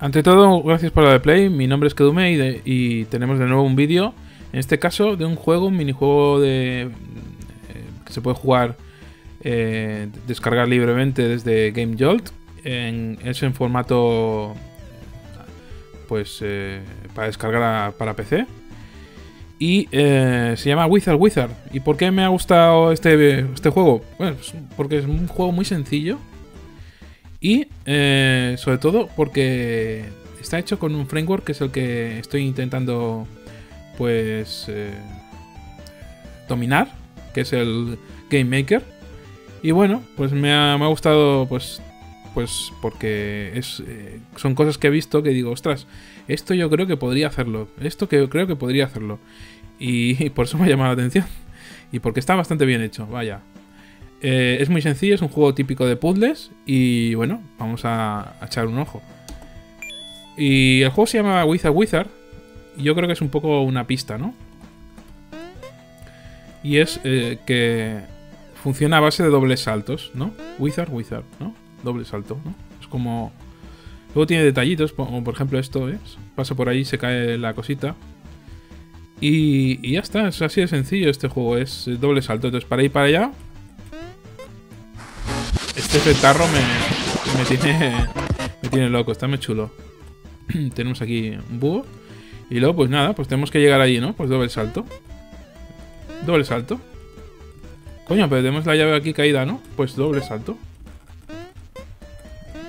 Ante todo, gracias por la de play. Mi nombre es Kedume y, y tenemos de nuevo un vídeo. En este caso, de un juego, un minijuego de. eh, que se puede jugar, eh, descargar libremente desde Game Jolt. Es en formato. Pues. eh, para descargar para PC. Y se llama Wizard Wizard. ¿Y por qué me ha gustado este, este juego? Pues porque es un juego muy sencillo. Y eh, sobre todo porque está hecho con un framework que es el que estoy intentando pues eh, dominar, que es el Game Maker. Y bueno, pues me ha, me ha gustado pues pues porque es, eh, son cosas que he visto que digo, ostras, esto yo creo que podría hacerlo, esto que creo que podría hacerlo. Y, por eso me ha llamado la atención. Y porque está bastante bien hecho, vaya. Eh, es muy sencillo, es un juego típico de puzzles y bueno, vamos a, echar un ojo. Y el juego se llama Wizard Wizard y yo creo que es un poco una pista, ¿no? Y es eh, que funciona a base de dobles saltos, ¿no? Wizard Wizard, ¿no? Doble salto, ¿no? Es como... Luego tiene detallitos, como por ejemplo esto, ¿ves? Pasa por ahí, se cae la cosita. Y, y ya está, es así de sencillo este juego, es eh, doble salto. Entonces para ir para allá este fetarro me, me tiene me tiene loco, está muy chulo. tenemos aquí un búho. Y luego, pues nada, pues tenemos que llegar allí, ¿no? Pues doble salto. Doble salto. Coño, pero tenemos la llave aquí caída, ¿no? Pues doble salto.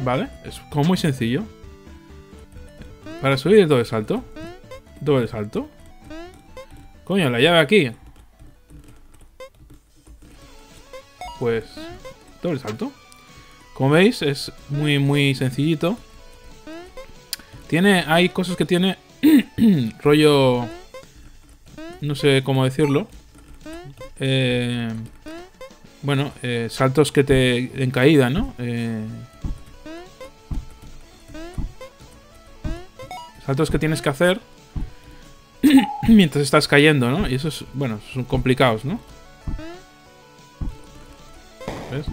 Vale, es como muy sencillo. Para subir doble salto. Doble salto. Coño, la llave aquí. Pues doble salto. Como veis, es muy, muy sencillito. Tiene, hay cosas que tiene rollo, no sé cómo decirlo. Eh, bueno, eh, saltos que te en caída, ¿no? Eh, saltos que tienes que hacer mientras estás cayendo, ¿no? Y esos, bueno, son complicados, ¿no? ¿Ves?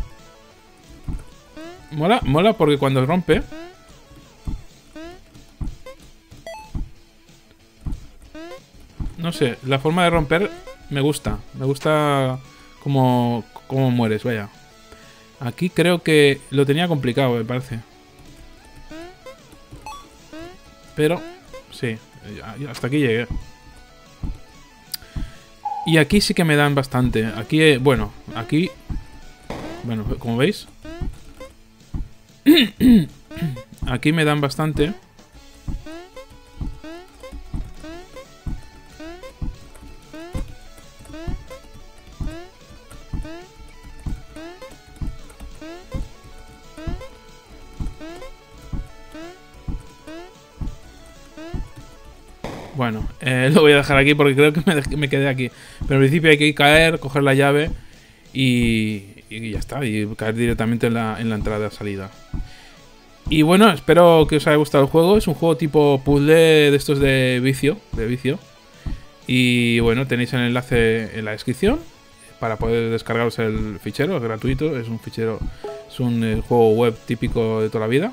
Mola, mola porque cuando rompe. No sé, la forma de romper me gusta. Me gusta como, como mueres, vaya. Aquí creo que lo tenía complicado, me parece. Pero, sí, hasta aquí llegué. Y aquí sí que me dan bastante. Aquí, eh, bueno, aquí... Bueno, como veis, Aquí me dan bastante. Bueno, eh, lo voy a dejar aquí porque creo que me, me quedé aquí. Pero en principio hay que caer, coger la llave y, y ya está. Y caer directamente en la, en la entrada-salida. Y bueno, espero que os haya gustado el juego. Es un juego tipo puzzle de estos de vicio. De vicio. Y bueno, tenéis el enlace en la descripción para poder descargaros el fichero. Es gratuito. Es un fichero. Es un eh, juego web típico de toda la vida.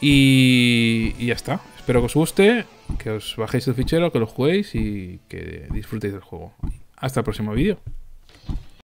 Y, y ya está. Espero que os guste. Que os bajéis el fichero, que lo juguéis y que disfrutéis del juego. Hasta el próximo vídeo.